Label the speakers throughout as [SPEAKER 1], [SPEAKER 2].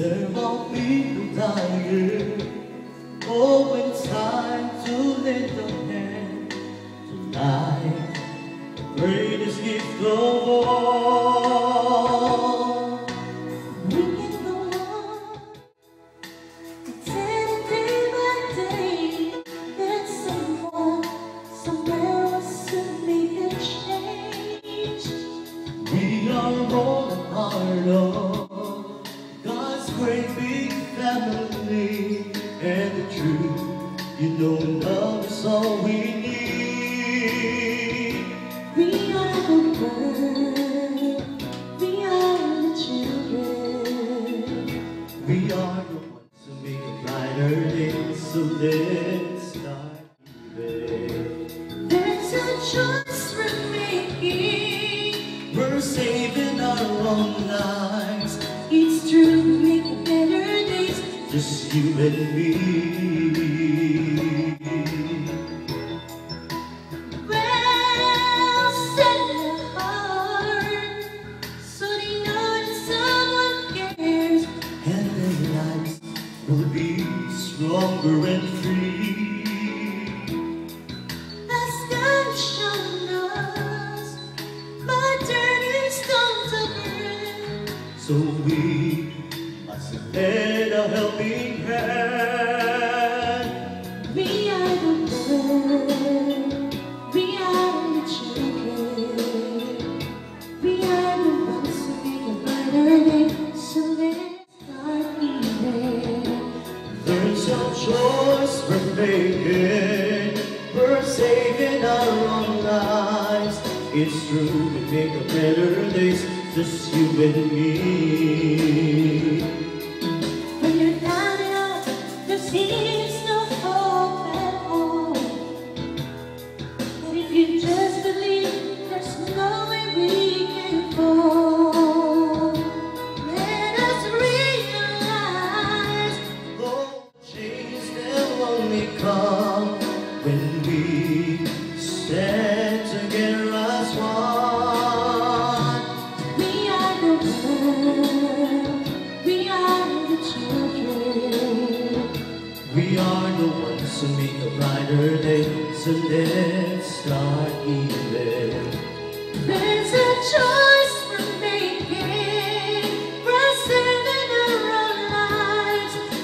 [SPEAKER 1] There won't be no time Oh, it's time to lift a hand Tonight, the greatest gift of We need.
[SPEAKER 2] We are the world. We are the children.
[SPEAKER 1] We are the ones who make brighter days So.
[SPEAKER 2] There's a choice we're making.
[SPEAKER 1] We're saving our own lives.
[SPEAKER 2] It's true, make better days.
[SPEAKER 1] Just you and me. We must have been a helping hand.
[SPEAKER 2] We are the world, we are the children, we are the ones who make a better day. So let's start eating.
[SPEAKER 1] There's no choice we're making, we're saving our own lives. It's true, we make a better days just you and me.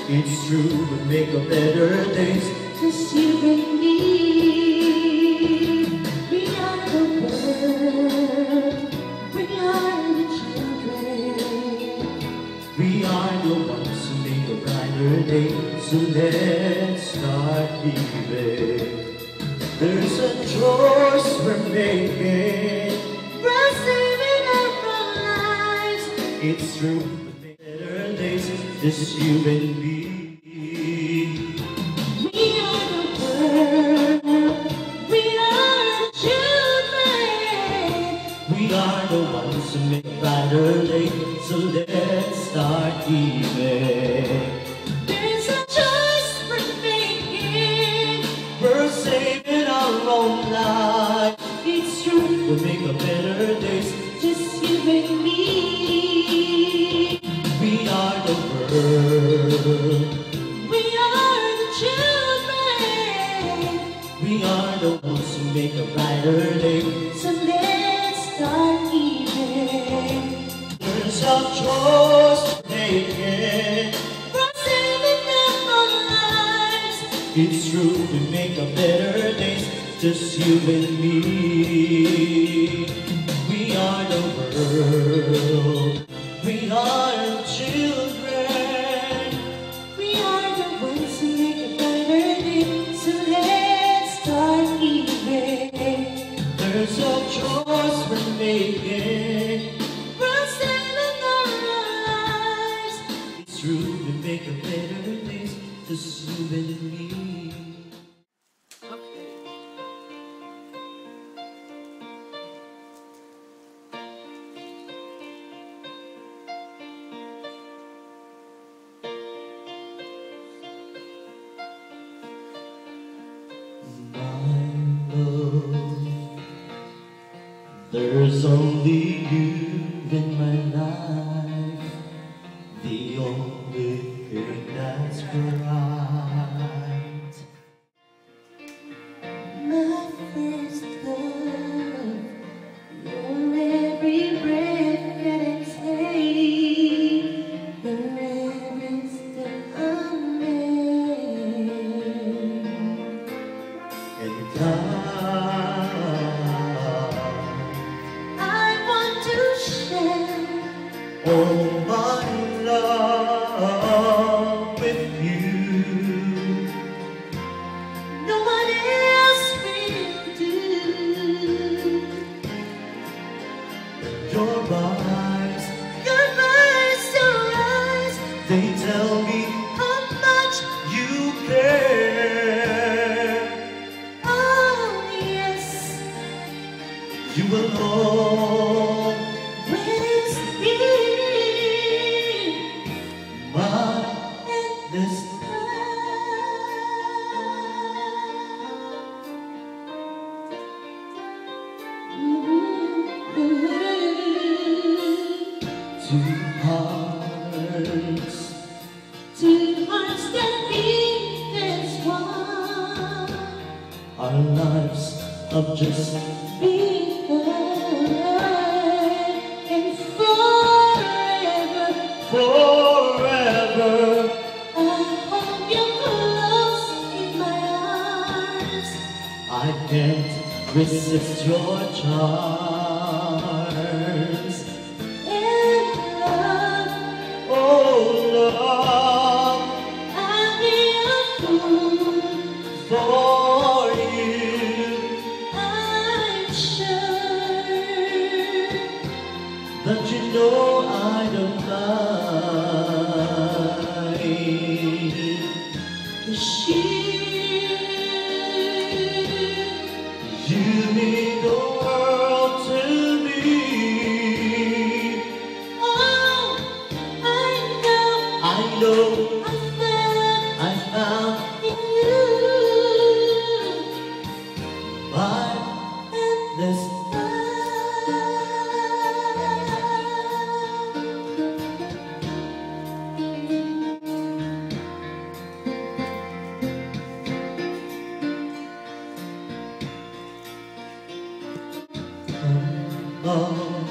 [SPEAKER 1] It's true, but make a better days.
[SPEAKER 2] just you and me beyond the world. We are the children.
[SPEAKER 1] We are the ones who make a brighter day. So let's start living. There's a choice we're making. it's true. Better days this human being. We are the ones who make a brighter day.
[SPEAKER 2] So let's start giving.
[SPEAKER 1] Words of choice taken.
[SPEAKER 2] From saving them our lives.
[SPEAKER 1] It's true, we make a better day. Just you and me. We are the world. We are There's only you in my life, the only thing that's good. You will always
[SPEAKER 2] be
[SPEAKER 1] my endless
[SPEAKER 2] mm-hmm.
[SPEAKER 1] Two hearts,
[SPEAKER 2] two hearts that beat as one.
[SPEAKER 1] Our lives of just can't resist your charm. love.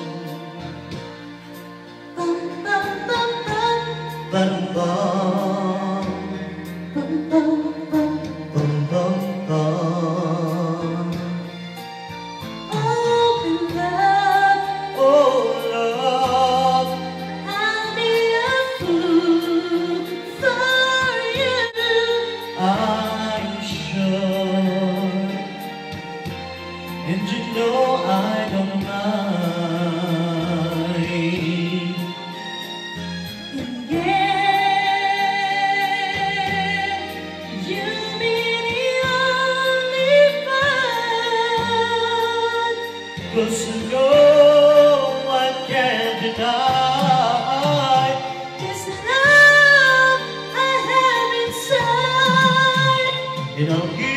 [SPEAKER 1] You know?